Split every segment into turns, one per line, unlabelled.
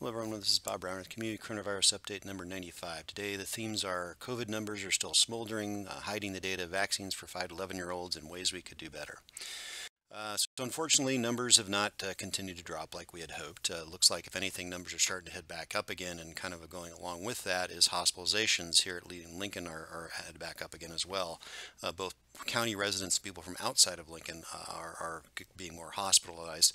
Hello everyone, this is Bob Rauner with Community Coronavirus Update number 95. Today the themes are COVID numbers are still smoldering, uh, hiding the data, vaccines for 5 to 11 year olds, and ways we could do better. Uh, so unfortunately, numbers have not uh, continued to drop like we had hoped. Uh, looks like if anything, numbers are starting to head back up again, and kind of going along with that is hospitalizations here at Lincoln are, are head back up again as well. Uh, both county residents, people from outside of Lincoln, uh, are, are, being more hospitalized.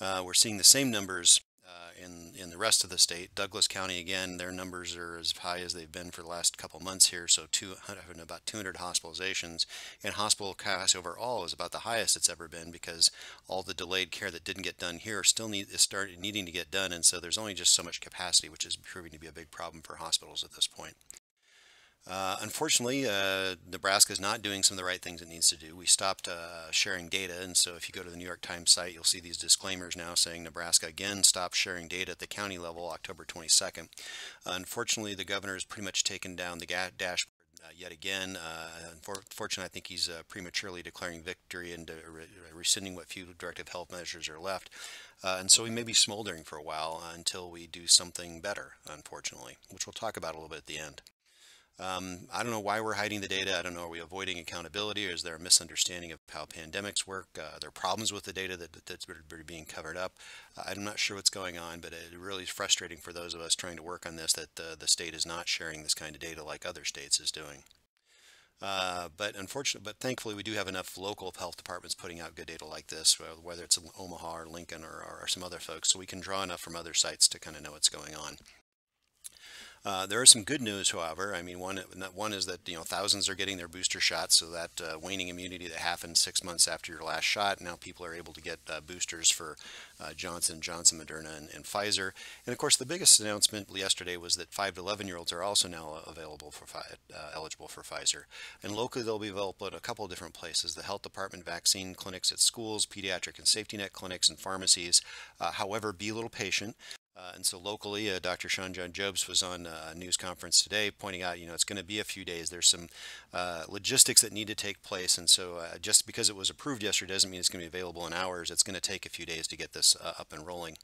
Uh, we're seeing the same numbers Uh, in in the rest of the state. Douglas County again, their numbers are as high as they've been for the last couple months here. So 200, about 200 hospitalizations, and hospital capacity overall is about the highest it's ever been because all the delayed care that didn't get done here still need is started needing to get done, and so there's only just so much capacity, which is proving to be a big problem for hospitals at this point. Uh, unfortunately, uh, Nebraska is not doing some of the right things it needs to do. We stopped uh, sharing data, and so if you go to the New York Times site, you'll see these disclaimers now saying Nebraska again stopped sharing data at the county level October 22nd. unfortunately, the governor has pretty much taken down the dashboard uh, yet again. Uh, unfortunately, I think he's uh, prematurely declaring victory and re rescinding what few directive health measures are left. and so we may be smoldering for a while until we do something better, unfortunately, which we'll talk about a little bit at the end. Um, I don't know why we're hiding the data. I don't know, are we avoiding accountability or is there a misunderstanding of how pandemics work? Uh, are there problems with the data that, that's being covered up? Uh, I'm not sure what's going on, but it really is frustrating for those of us trying to work on this that uh, the state is not sharing this kind of data like other states is doing. Uh, but unfortunately, but thankfully, we do have enough local health departments putting out good data like this, whether it's Omaha or Lincoln or, or some other folks, so we can draw enough from other sites to kind of know what's going on. Uh, there is some good news, however. I mean, one one is that you know thousands are getting their booster shots, so that uh, waning immunity that happened six months after your last shot, now people are able to get uh, boosters for uh, Johnson, Johnson, Moderna, and, and, Pfizer. And of course, the biggest announcement yesterday was that 5 to 11 year olds are also now available for uh, eligible for Pfizer. And locally, they'll be available at a couple of different places: the health department vaccine clinics at schools, pediatric and safety net clinics, and pharmacies. However, be a little patient. Uh, and so locally, uh, Dr. Sian Jones Jobst was on a news conference today pointing out, you know, it's going to be a few days. There's some uh, logistics that need to take place. And so uh, just because it was approved yesterday doesn't mean it's going to be available in hours. It's going to take a few days to get this uh, up and rolling.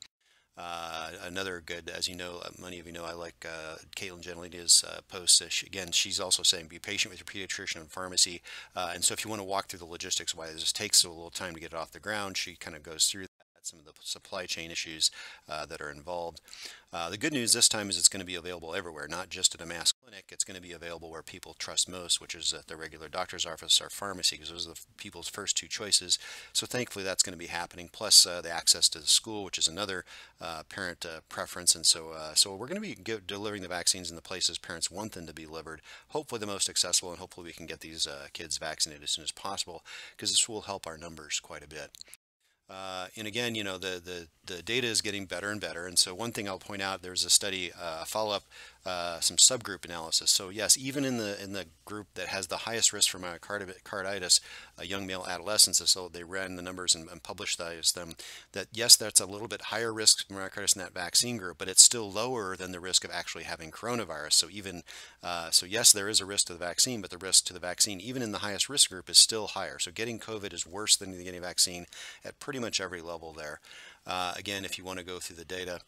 Uh, another good, as you know, many of you know, I like uh, Katelyn Jetelina's uh, posts. She, again, she's also saying be patient with your pediatrician and pharmacy. and so if you want to walk through the logistics why this takes a little time to get it off the ground, she kind of goes through some of the supply chain issues uh, that are involved. Uh, the good news this time is it's going to be available everywhere, not just at a mass clinic. It's going to be available where people trust most, which is at the regular doctor's office or pharmacy, because those are the people's first two choices. So thankfully that's going to be happening, plus uh, the access to the school, which is another uh, parent uh, preference. And so, uh, so we're going to be delivering the vaccines in the places parents want them to be delivered, hopefully the most accessible, and hopefully we can get these kids vaccinated as soon as possible, because this will help our numbers quite a bit. Uh, and again, you know, the, the, the data is getting better and better. And so one thing I'll point out, there's a study, uh, follow-up uh, some subgroup analysis. So yes, even in the in the group that has the highest risk for myocarditis, uh, young male adolescents, so they ran the numbers and, and published those, them, that yes, that's a little bit higher risk myocarditis in that vaccine group, but it's still lower than the risk of actually having coronavirus. So even, uh, so yes, there is a risk to the vaccine, but the risk to the vaccine, even in the highest risk group, is still higher. So getting COVID is worse than getting vaccine at pretty much every level there. Uh, again, if you want to go through the data,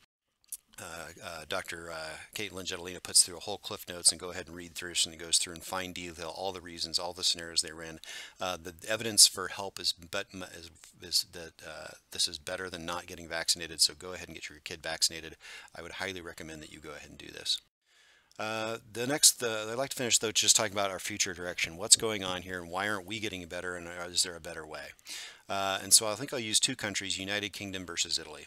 uh, uh, Dr. Uh, Katelyn Jetelina puts through a whole cliff notes and go ahead and read through and goes through in fine detail all the reasons, all the scenarios they ran. Uh, the evidence for help is, but, is, is that uh, this is better than not getting vaccinated, so go ahead and get your kid vaccinated. I would highly recommend that you go ahead and do this. Uh, the next, I'd like to finish though just talking about our future direction. What's going on here and why aren't we getting better and is there a better way? and so I think I'll use two countries, United Kingdom versus Italy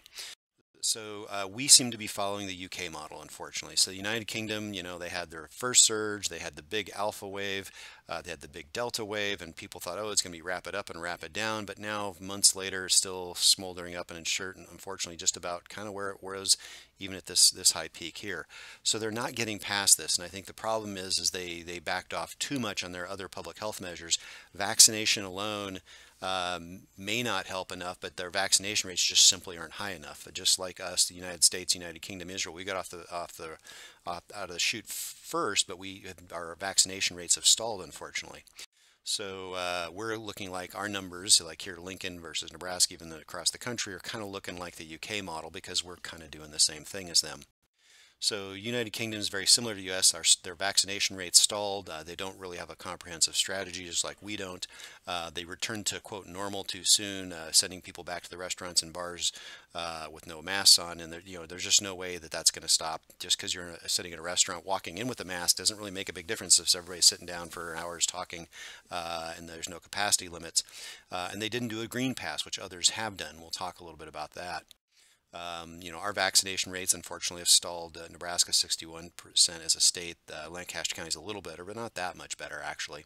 so uh, we seem to be following the UK model, unfortunately. So the United Kingdom, you know, they had their first surge, they had the big alpha wave, uh, they had the big delta wave, and people thought, oh, it's going to be rapid up and rapid down. But now, months later, still smoldering up and uncertain unfortunately, just about kind of where it was, even at this this high peak here. So they're not getting past this, and I think the problem is, is they they backed off too much on their other public health measures. Vaccination alone um, may not help enough, but their vaccination rates just simply aren't high enough. Just like us, the United States, United Kingdom, Israel, we got off the off the off, out of the chute first, but we our vaccination rates have stalled, unfortunately. So uh, we're looking like our numbers, like here Lincoln versus Nebraska, even across the country, are kind of looking like the UK model because we're kind of doing the same thing as them. So United Kingdom is very similar to U.S. Our, their vaccination rates stalled. Uh, they don't really have a comprehensive strategy, just like we don't. Uh, they returned to quote normal too soon, uh, sending people back to the restaurants and bars uh, with no masks on, and there, you know there's just no way that that's going to stop. Just because you're sitting in a restaurant, walking in with a mask doesn't really make a big difference if everybody's sitting down for hours talking, uh, and there's no capacity limits. Uh, and they didn't do a green pass, which others have done. We'll talk a little bit about that. Um, you know, our vaccination rates unfortunately have stalled. Uh, Nebraska 61% as a state. Uh, Lancaster County is a little better, but not that much better actually.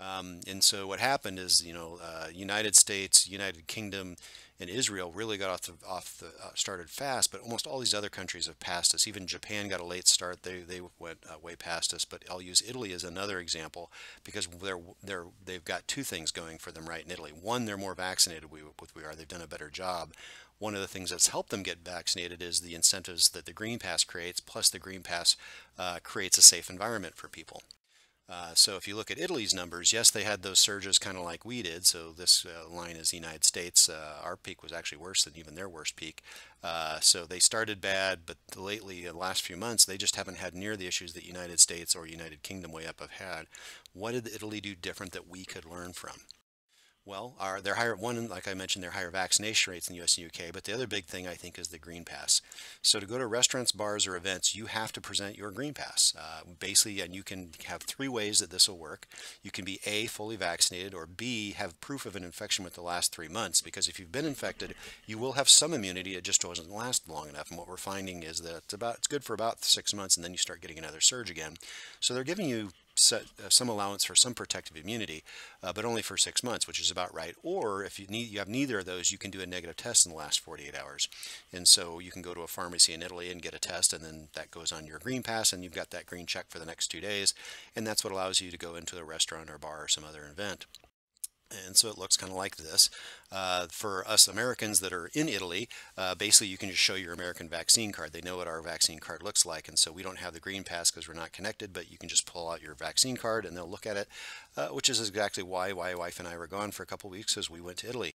Um, and so what happened is, you know, uh, United States, United Kingdom, and Israel really got off the, off the uh, started fast, but almost all these other countries have passed us. Even Japan got a late start; they they went uh, way past us. But I'll use Italy as another example because they're they're they've got two things going for them right in Italy. One, they're more vaccinated we, we are. They've done a better job one of the things that's helped them get vaccinated is the incentives that the Green Pass creates, plus the Green Pass uh, creates a safe environment for people. Uh, so if you look at Italy's numbers, yes, they had those surges kind of like we did. So this uh, line is the United States. Uh, our peak was actually worse than even their worst peak. Uh, so they started bad, but lately, the last few months, they just haven't had near the issues that United States or United Kingdom way up have had. What did Italy do different that we could learn from? Well, our, they're higher, one, like I mentioned, they're higher vaccination rates in the US and UK, but the other big thing I think is the Green Pass. So to go to restaurants, bars, or events, you have to present your Green Pass. Uh, basically, and you can have three ways that this will work. You can be A, fully vaccinated, or B, have proof of an infection with the last three months, because if you've been infected, you will have some immunity, it just doesn't last long enough. And what we're finding is that it's, about, it's good for about six months, and then you start getting another surge again. So they're giving you set, uh, some allowance for some protective immunity, uh, but only for six months, which is about right. Or if you need you have neither of those, you can do a negative test in the last 48 hours. And so you can go to a pharmacy in Italy and get a test, and then that goes on your green pass, and you've got that green check for the next two days. And that's what allows you to go into a restaurant or bar or some other event and so it looks kind of like this. Uh, for us Americans that are in Italy, uh, basically you can just show your American vaccine card. They know what our vaccine card looks like, and so we don't have the green pass because we're not connected, but you can just pull out your vaccine card and they'll look at it, uh, which is exactly why my wife and I were gone for a couple weeks as we went to Italy.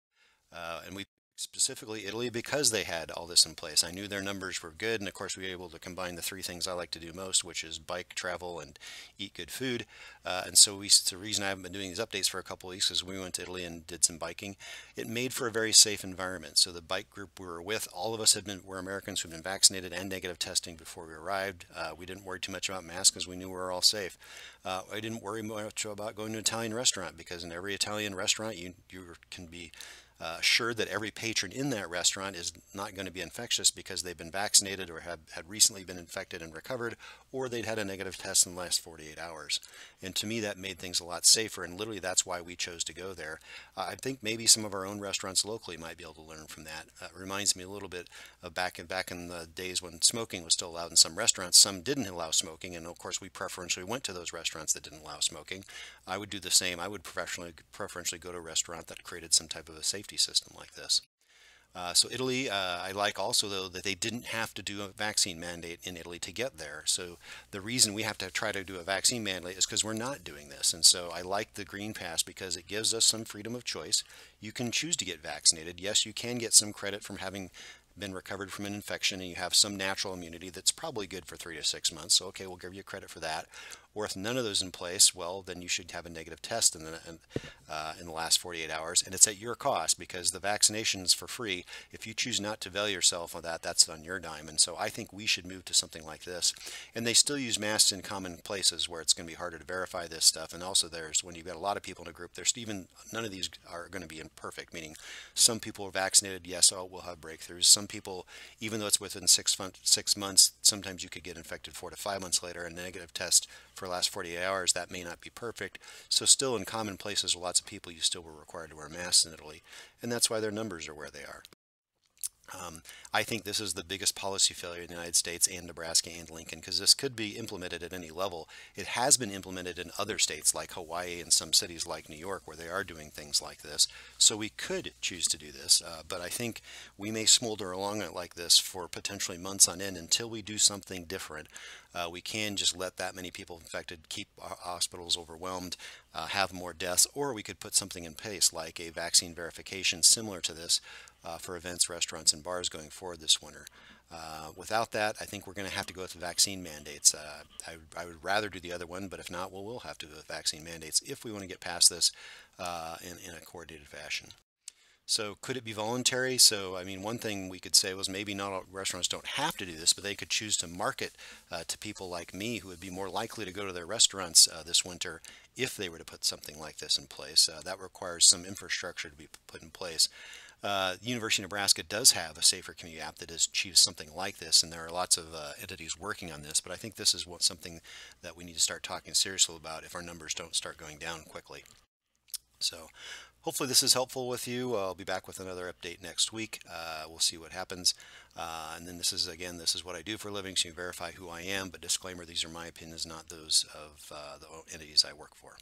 Uh, and we specifically Italy because they had all this in place. I knew their numbers were good, and of course we were able to combine the three things I like to do most, which is bike, travel, and eat good food. Uh, and so we, the reason I haven't been doing these updates for a couple of weeks is we went to Italy and did some biking. It made for a very safe environment. So the bike group we were with, all of us had been were Americans who'd been vaccinated and negative testing before we arrived. Uh, we didn't worry too much about masks because we knew we were all safe. Uh, I didn't worry much about going to an Italian restaurant because in every Italian restaurant you you can be uh, assured that every patron in that restaurant is not going to be infectious because they've been vaccinated or have had recently been infected and recovered, or they'd had a negative test in the last 48 hours. And to me, that made things a lot safer, and literally that's why we chose to go there. Uh, I think maybe some of our own restaurants locally might be able to learn from that. Uh, it reminds me a little bit of back in, back in the days when smoking was still allowed in some restaurants. Some didn't allow smoking, and of course we preferentially went to those restaurants that didn't allow smoking. I would do the same. I would preferentially, preferentially go to a restaurant that created some type of a safety safety system like this. Uh, so Italy, uh, I like also though that they didn't have to do a vaccine mandate in Italy to get there. So the reason we have to try to do a vaccine mandate is because we're not doing this. And so I like the Green Pass because it gives us some freedom of choice. You can choose to get vaccinated. Yes, you can get some credit from having been recovered from an infection and you have some natural immunity that's probably good for three to six months. So, okay, we'll give you credit for that. Or if none of those in place, well, then you should have a negative test in the, uh, in the last 48 hours. And it's at your cost because the vaccination is for free. If you choose not to avail yourself of that, that's on your dime. And so I think we should move to something like this. And they still use masks in common places where it's going to be harder to verify this stuff. And also there's, when you've got a lot of people in a group, there's even, none of these are going to be imperfect, meaning some people are vaccinated, yes, oh, we'll have breakthroughs. Some people, even though it's within six, six months, sometimes you could get infected four to five months later. And a negative test for the last 48 hours, that may not be perfect. So still in common places with lots of people, you still were required to wear masks in Italy. And that's why their numbers are where they are. Um, I think this is the biggest policy failure in the United States and Nebraska and Lincoln because this could be implemented at any level. It has been implemented in other states like Hawaii and some cities like New York where they are doing things like this. So we could choose to do this, uh, but I think we may smolder along it like this for potentially months on end until we do something different. Uh, we can just let that many people infected keep hospitals overwhelmed, uh, have more deaths, or we could put something in place like a vaccine verification similar to this uh, for events, restaurants, and bars going forward this winter. Uh, without that, I think we're going to have to go with vaccine mandates. Uh, I, I, would rather do the other one, but if not, we'll, we'll have to go with vaccine mandates if we want to get past this uh, in, in a coordinated fashion. So could it be voluntary? So I mean, one thing we could say was maybe not all restaurants don't have to do this, but they could choose to market uh, to people like me who would be more likely to go to their restaurants uh, this winter if they were to put something like this in place. Uh, that requires some infrastructure to be put in place. Uh, University of Nebraska does have a safer community app that achieves something like this, and there are lots of uh, entities working on this. But I think this is what, something that we need to start talking seriously about if our numbers don't start going down quickly. So hopefully this is helpful with you. I'll be back with another update next week. Uh, we'll see what happens. Uh, and then this is, again, this is what I do for a living, so you verify who I am. But disclaimer, these are my opinions, not those of uh, the entities I work for.